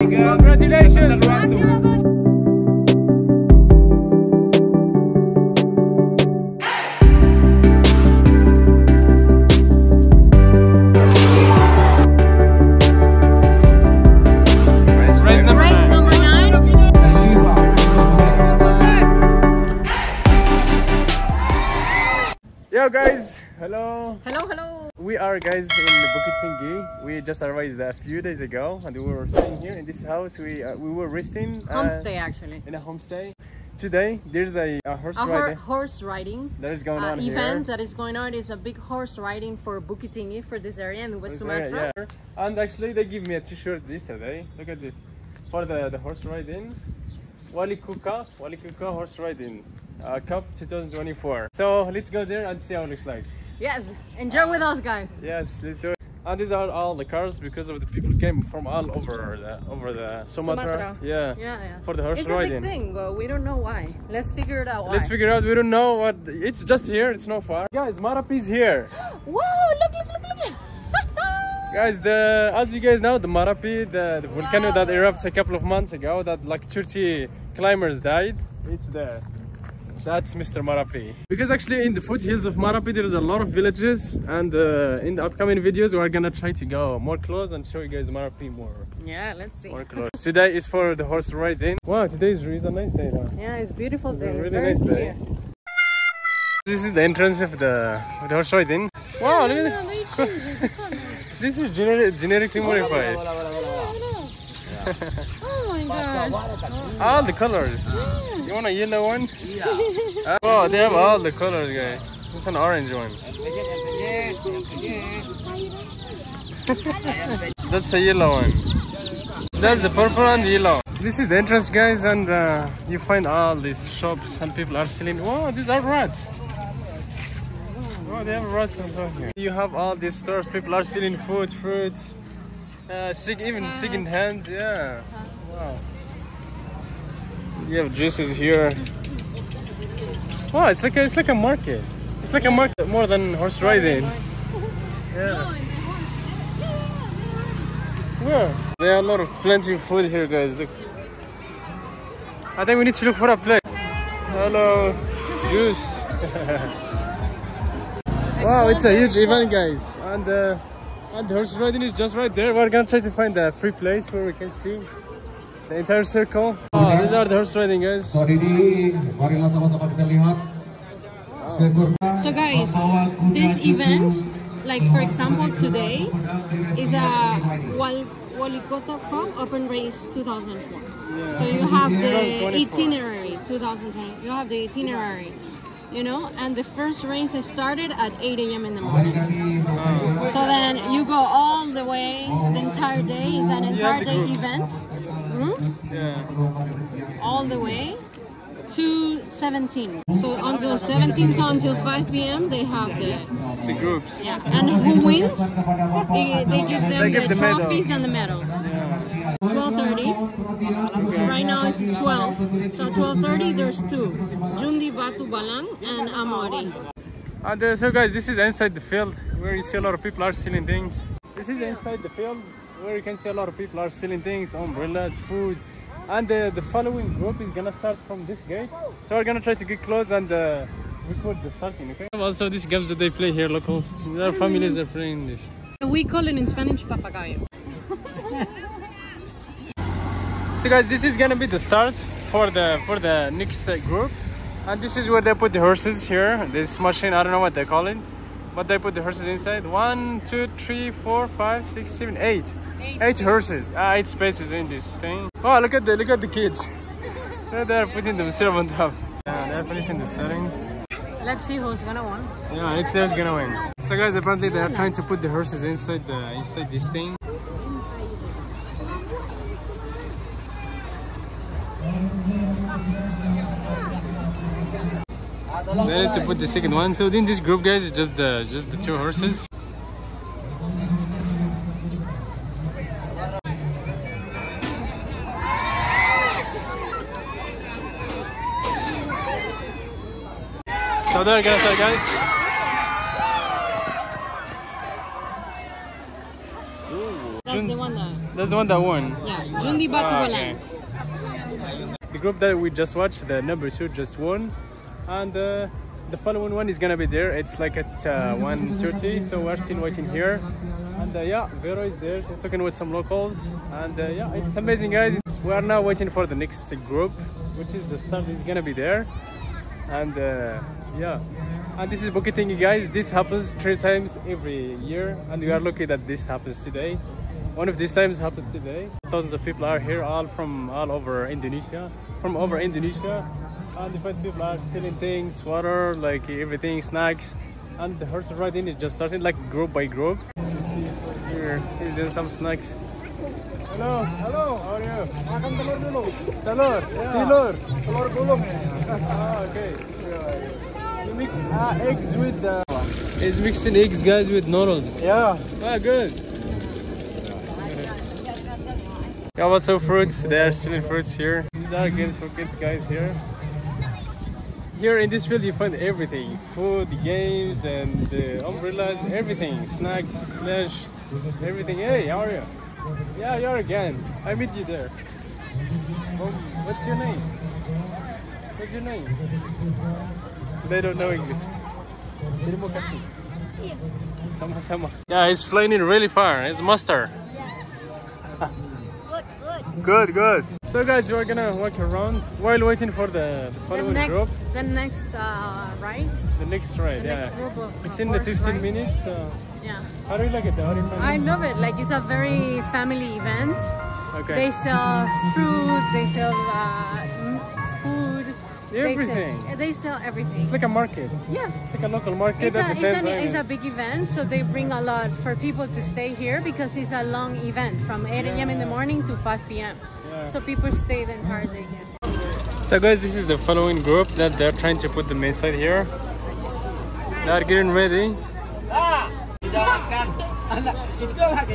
Congratulations! Race number Race number nine. Yo guys, hello. Hello, hello. We are guys in Bukit Tinggi. We just arrived a few days ago, and we were staying here in this house. We uh, we were resting. uh, Homestay actually. in a homestay. Today there's a, a horse A riding horse riding that is going uh, on event here. that is going on. Is a big horse riding for Bukit Tinggi for this area in West Sumatra. yeah. And actually they give me a t-shirt yesterday. Look at this. For the, the horse riding. Wali Kuka, Wali Kuka horse riding. Uh, Cup 2024. So let's go there and see how it looks like. Yes, enjoy with us, guys. Yes, let's do it. And these are all the cars because of the people came from all over the over the Sumatra. Sumatra. Yeah. Yeah, yeah. For the horse it's riding. a big thing, but we don't know why. Let's figure it out. Why. Let's figure out. We don't know what. It's just here. It's not far. Guys, Marapi is here. wow! Look! Look! Look! Look! look. Guys, the as you guys know, the Marapi, the, the volcano that erupts a couple of months ago, that like 30 climbers died. It's there. That's Mr. Marapi. Because actually, in the foothills of Marapi, there is a lot of villages, and uh, in the upcoming videos, we're gonna try to go more close and show you guys Marapi more, yeah, let's see. more close. today is for the horse riding. Wow, today is really a nice day. Yeah, it's beautiful It's day. really Very nice clear. day. This is the entrance of the of the horse riding. Wow, look at Yeah, changed it, the colors. this is generic, generically modified. Oh my god. All the colors. You want a yellow one? Yeah. oh, they have all the colors, guys. It's an orange one. That's a yellow one. That's the purple and yellow. This is the entrance, guys, and uh, you find all these shops and people are selling. Wow, these are rats. Oh, they have rats and stuff here. You have all these stores. People are selling food, fruits, uh, sig- even second hands, Yeah. Wow. You have juices here. Wow, it's like a, it's like a market. It's like a market more than horse riding. Yeah. Where? There are a lot of plenty of food here, guys. Look. I think we need to look for a plate. Hello, juice. wow, it's a huge event, guys, and uh, and the horse riding is just right there. We're gonna try to find a free place where we can see the entire circle. Oh, these are the horse riding, guys. Hari ini marilah sama-sama kita lihat So guys, this event, like for example today, is a Wal Walikota Cup Open Race 2004. So you have the itinerary 2020. You have the itinerary, you know, and the first race is started at 8 a.m. in the morning. Ah. So then you go all the way. The entire day is an entire the day groups. event. Groups Yeah. all the way to 17. So until 17, so until 5 p.m. they have the The groups. yeah. And who wins? They, they give them They give the, the medal. trophies and the medals. 12:30. Right now it's 12. So 12:30 there's two, Jundi Batu Balang and Amori. And uh, so guys, this is inside the field where you see a lot of people are selling things. This is inside the field where you can see a lot of people are selling things, umbrellas, food. And uh, the following group is gonna start from this gate. So we're gonna try to get close and uh, record the starting, okay? Also, these games that they play here, locals, their families are playing this. We call it in Spanish papagayo. So guys, this is gonna be the start for the for the next group, and this is where they put the horses here. This machine, I don't know what they call it, but they put the horses inside. One, two, three, four, five, six, seven, eight. Eight horses. Ah, eight spaces in this thing. Oh, look at the look at the kids. They're, they're putting themselves on top. Yeah, they're finishing the settings. Let's see who's gonna win. Yeah, let's see who's gonna win. So guys, apparently they are trying to put the horses inside the inside this thing. They to put the second one. So in this group, guys, it's just the just the two horses. So they're gonna guys. That's the one that That's the one that won. Yeah, Jundi Ah, okay. The group that we just watched, the number two, just won, and uh, the following one is gonna be there. It's like at uh, 1:30, so we're still waiting here. And uh, yeah, Vero is there. She's talking with some locals, and uh, yeah, it's amazing, guys. We are now waiting for the next group, which is the start is gonna be there, and uh, yeah. And this is Bukittinggi, guys. This happens three times every year, and we are lucky that this happens today. One of these times happens today. Thousands of people are here, all from all over Indonesia, from over Indonesia, and different people are selling things, water, like everything, snacks, and the horse riding is just starting, like group by group. Here, he's doing some snacks. Hello, hello, how are you? Makan telur dulu. Telur, telur, telur gulung. ah, okay. You mix uh, eggs with the. He's mixing eggs, guys, with noodles. Yeah. Ah, good. Yeah, what's up, fruits? They are selling fruits here. These are games for kids, guys. Here. Here in this field, you find everything: food, games, and uh, umbrellas, everything, snacks, lunch, everything. Hey, how are you? Yeah, you're again. I meet you there. Um, what's your name? What's your name? They don't know English. Terima kasih. Sama-sama. Yeah, he's flying in really far. It's master. Good, good. So guys, we're gonna walk around while waiting for the, the The next, group. the next uh, ride. The next ride, The yeah. next group of it's uh, in the 15 ride. minutes. So Yeah, how do you like it? How do you find I it? love it. Like it's a very family event. Okay. They sell fruit. They sell uh, m- food. Everything. They sell, they sell everything. It's like a market. yeah. It's like a local market It's a, it's, an, it's a big event, so they bring a lot for people to stay here because it's a long event from 8 a.m. in the morning to 5 p.m. Yeah. So people stay the entire day here. So guys, this is the following group that they're trying to put the main side here. They are getting ready.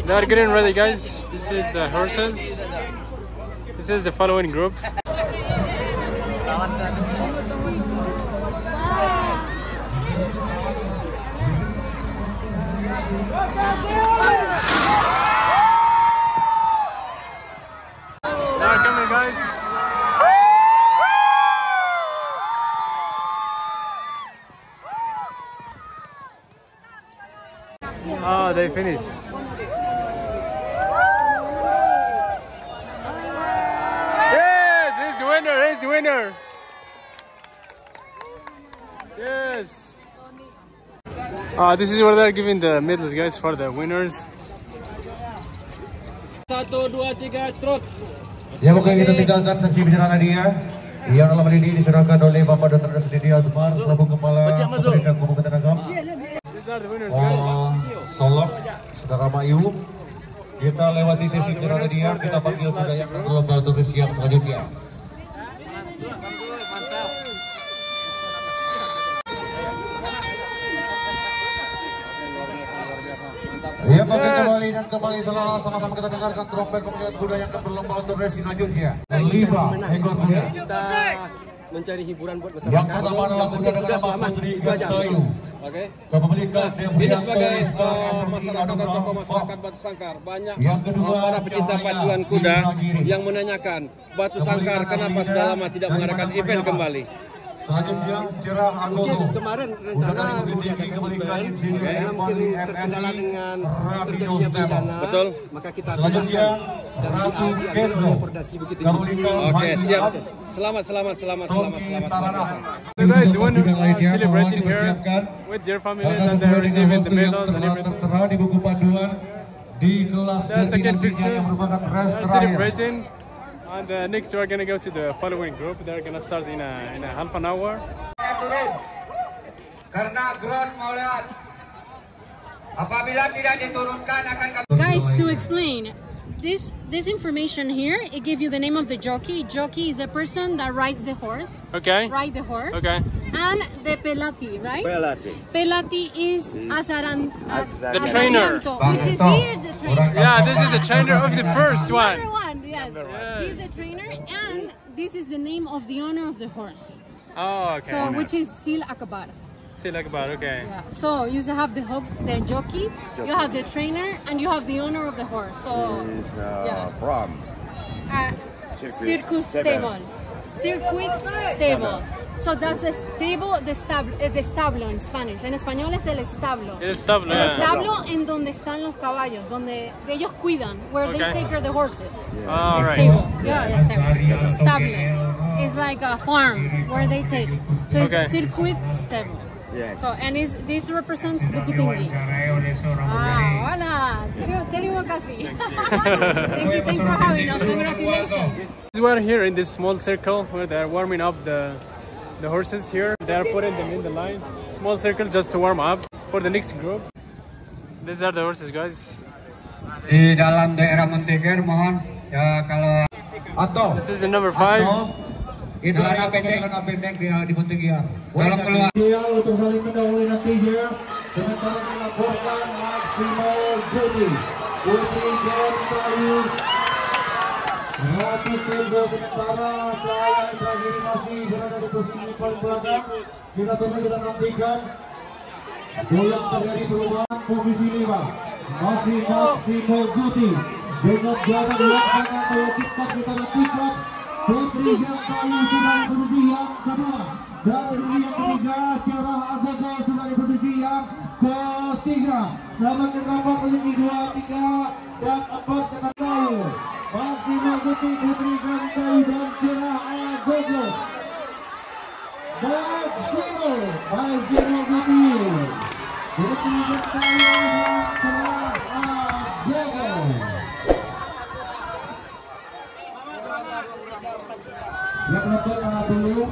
They are getting ready, guys. This is the horses. This is the following group. Oh, they finished. Yes, he's the winner. He's the winner. Yes. Ah, this is where they're giving the medals, guys, for the winners. Satu, dua, tiga, trot. Ya bukan kita tinggalkan sesi perjalanan dia yang dalam hal ini diserahkan oleh Bapak Dr. Sendiri Azmar selaku Kepala Pemerintah Kabupaten Agam Uh, Solok, Saudara Mayu kita lewati sesi perjalanan dia kita panggil pada yang terlomba untuk sesi yang selanjutnya Ya pakai kembali dan kembali selalu sama-sama kita dengarkan trompet pemilihan kuda yang akan berlomba untuk resi selanjutnya. Lima ekor kuda. Kita mencari hiburan buat masyarakat. Yang pertama adalah kuda dengan nama. Putri Itu okay. Nah, ini sebagai uh, masyarakat masyarakat Batu Sangkar. Banyak yang kedua, para pecinta pacuan kuda yang menanyakan Batu Sangkar kenapa sudah lama tidak mengadakan event kembali? Selanjutnya Cerah Agogo. Mungkin kemarin rencana Kuda dari mau Bukit Tinggi diadakan kepemilikan event, Insinyur karena M. mungkin Fadli terkendala MSI, dengan Radio terjadinya Stella. bencana. Betul. Maka kita Selanjutnya tunggukan dan Ratu diambil Kenzo. oleh Pordasi Bukit Tinggi. Kepemilikan Oke, Haji siap. Ab. Selamat, selamat, selamat, selamat, Toki selamat. Taranah. So guys, the winner Untuk are lainnya, mohon celebrating here dipersiapkan. with their families Akan and sesuai they're dengan receiving the waktu yang medals and telah everything. tertera di buku panduan di kelas They're taking pimpinan tiga pictures. yang merupakan race They're terakhir. celebrating. And uh, next we're gonna go to the following group. They're gonna start in a in a half an hour. turun karena ground mau lewat. Apabila tidak diturunkan akan kami Guys, to explain, this this information here, it give you the name of the jockey. Jockey is a person that rides the horse, Okay. ride the horse. Okay. And the pelati, right? Pelati. Pelati is Asaran, The trainer. Which is he is the trainer. Yeah, this is the trainer of the first one. Number one, yes. one. He's a trainer, and this is the name of the owner of the horse. Oh, okay. So, which is Sil Akbar. Sila Akbar, okay. Yeah. So you have the hook, the jockey, you have the trainer, and you have the owner of the horse. So is uh, Yeah. from uh, circus stable, circuit stable. So that's the stable, the stablo, the establo in Spanish. En español es el establo. El establo, El yeah. establo en donde están los caballos, donde ellos cuidan, where they Okay. take care of the horses. All right. Stable. Yeah, yeah, stable. Stable. It's like a farm where they take. So it's Okay. circuit stable. Yes. So and is this represents Bukitinggi. Ah, hola. Terima- Terima kasih. Thank you. Thanks for having us. Congratulations. We're here in this small circle where they're warming up the the horses here. They're putting them in the line. Small circle just to warm up for the next group. These are the horses, guys. Di dalam daerah Monteger mohon ya kalau Atau This is the number five. Atau itu Celana pendek. celana pendek di, di Montegiar. Kalau keluar- Dia untuk saling mendahului nantinya sementara melaporkan Maximo Guti Putri John Bayu Ibrahim masih berada di posisi paling belakang. Kita tunggu kita nantikan. Bola terjadi perubahan posisi lima. Masih Maximo Guti dengan jarak yang sangat kita nantikan Putri yang Bayu sudah di posisi yang kedua. Dan di yang ketiga Cerah Agogo sudah di posisi yang ketiga. Sama terdapat posisi dua, tiga dan empat dengan Bayu Maximo Guti Putri yang Bayu dan Cerah Agogo. Maximo Maximo Guti Putri yang Bayu dan Cerah Agogo. Ya penonton tahan dulu.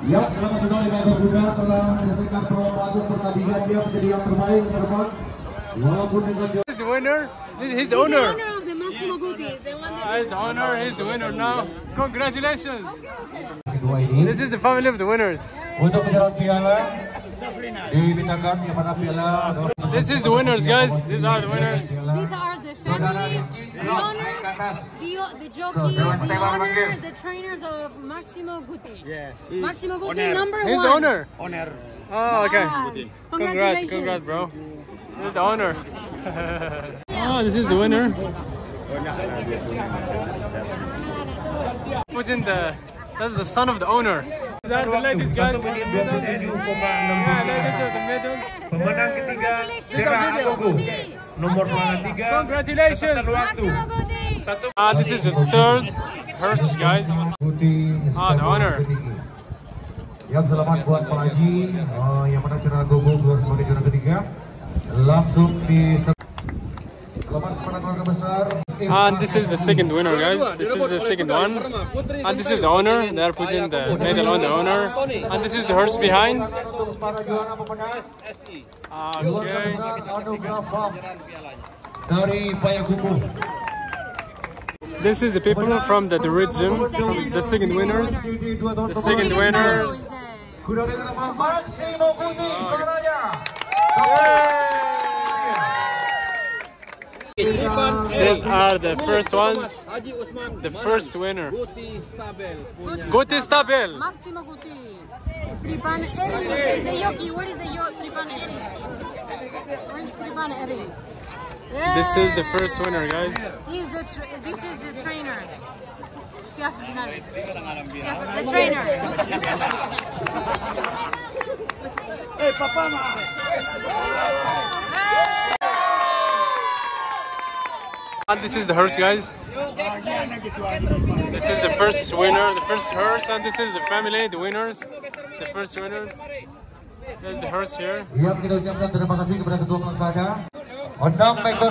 Ya, selamat sekali Bapak Buddha telah menyelesaikan perlombaan pertandingan. Dia menjadi yang terbaik teman-teman. Walaupun dengan This is the winner. This is He's the owner. The owner of the Maximo Guti, the one that Ah, he's the owner. He's the winner now. Congratulations. kedua ini This is the family of the winners. untuk penyerahan piala dimintakan yang mana piala This is the winners, guys. These are the winners. These are the family, the owner, the, the jockey, the owner, the trainers of Maximo Guti. Yes. Maximo Guti, number one. the owner. Owner. Oh, okay. Ah, Congrats, Congratulations. congrats, bro. He's the owner. oh, this is the winner. Who's in the? That's the son of the owner. These are the ladies, guys. Yeah, ladies of the medals. Pemenang ketiga Congratulations, Cerah Maximo Agogo. Nomor pemenang tiga Congratulations. catatan waktu Maximo satu Ah, this is the third hearse, guys. Ah, the owner. Yang selamat buat Pak Haji eh, yang menang Cerah Gogo keluar sebagai juara ketiga. Langsung di keluarga besar. And this is the second winner, guys. This is the second one. And this is the owner. They are putting the medal on the owner. And this is the horse behind. Ah, Okay. This is the people from the, the gym, the second winners. The second winners dengan nama Maximo Guti, saudaranya. Tripan These are the first ones. The first winner. Guti Stabel punya Guti Maximo Guti. Tripan Eri is the jockey. Where is the yo Tripan Eri? Where is Tripan Eri? This is the first winner, guys. He's the tra- this is the trainer. Siaf Nal. Siaf the trainer. And this is the horse, guys. This is the first winner, the first horse, and this is the family, the winners, the first winners. There's the horse here.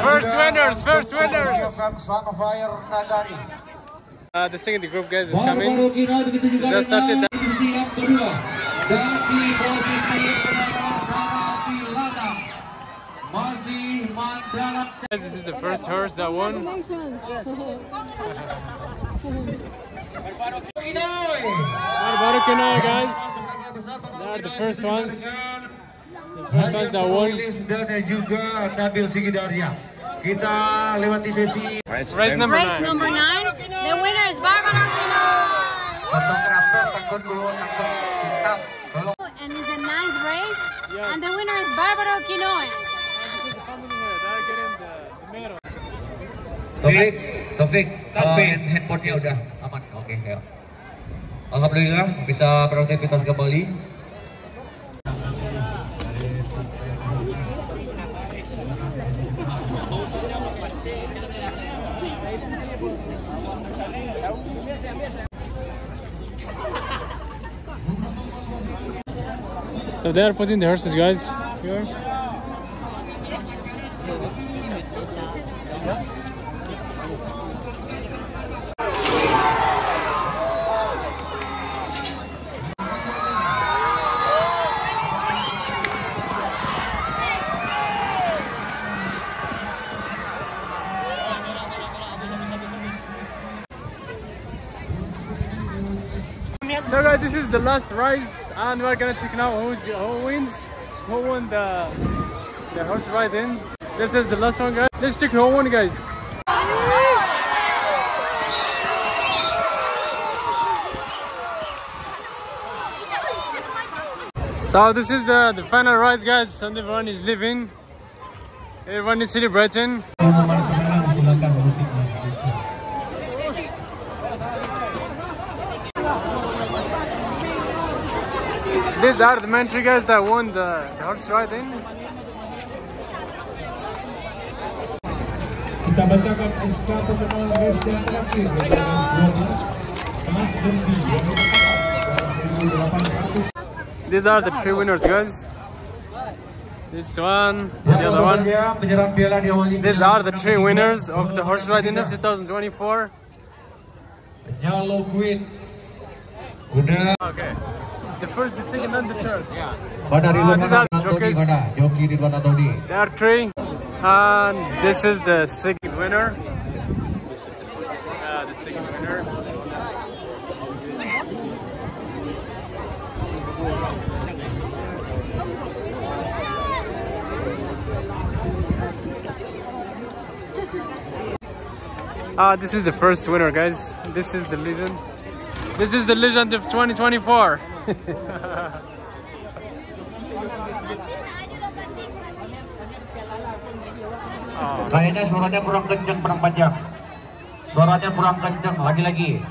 First winners, first winners. Uh, the second group, guys, is coming. Just started dengan this is the first horse that won. Congratulations. Inoy. Baru Kina, guys. They are the first ones. The first ones that won. Dan juga Nabil Sigidarnya. Kita lewati sesi Race number Race nine. number nine. The winner is fotografer takut dulu takut hitam Yeah. And the winner is Barbaro Quinoa. Taufik, Taufik, Taufik. hand, handphonenya udah aman. Oke, ya. Alhamdulillah bisa beraktivitas kembali. So they are putting the horses, guys. Here. Guys, this is the last race, and we're gonna check now who's who wins, who won the the horse riding. This is the last one, guys. Let's check who won, guys. So this is the the final race, guys, and everyone is leaving. Everyone is celebrating. These are the main triggers that won the, the horse riding. Kita bacakan SK pemenang race yang terakhir yaitu race 12 Kelas Derby yang merupakan 1.800 These are the three winners, guys. This one, the other one. Penyerahan piala diawali These are the three winners of the horse riding of 2024. Nyalo Queen Kuda Okay. The first, the second, and the third. Ridwan these are Antoni jockeys. mana? Joki Ridwan Antoni There are three. And this is the second winner. Uh, the second winner. Ah, this is the first winner, guys. This is the legend. This is the legend of 2024. Kayaknya suaranya kurang kencang, kurang panjang. Suaranya kurang kencang, lagi-lagi.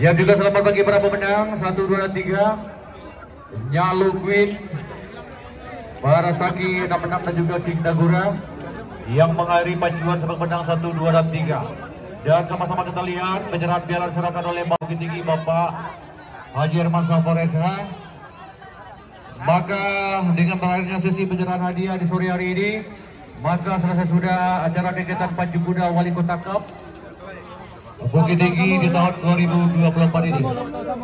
Ya juga selamat bagi para pemenang. 1, 2, dan 3 Nyalu Queen Barasaki 66 dan juga King Dagura Yang mengakhiri pacuan sepak menang 1, 2, dan 3 Dan sama-sama kita lihat penyerahan piala diserahkan oleh Bukit Tinggi Bapak Haji Herman Safar SH maka dengan berakhirnya sesi penyerahan hadiah di sore hari ini, maka selesai sudah acara kegiatan Pacu Kuda Wali Kota Cup Bukit Tinggi di tahun 2024 ini.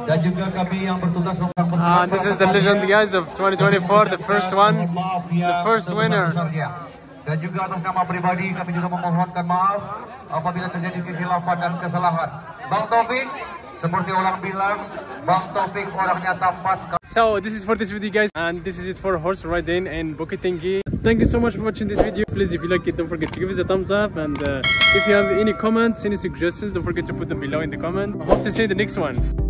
Dan juga kami yang bertugas Ah, this is the legend, guys, of 2024, the first one, Maaf the ya, first winner. Dan juga atas nama pribadi kami juga memohonkan maaf apabila terjadi kekhilafan dan kesalahan. Bang Taufik, seperti orang bilang, Bang Taufik orangnya tampan. So this is for this video guys and this is it for horse riding in Bukit Tinggi. Thank you so much for watching this video. Please if you like it don't forget to give us a thumbs up and uh, if you have any comments, any suggestions don't forget to put them below in the comment. Hope to see you in the next one.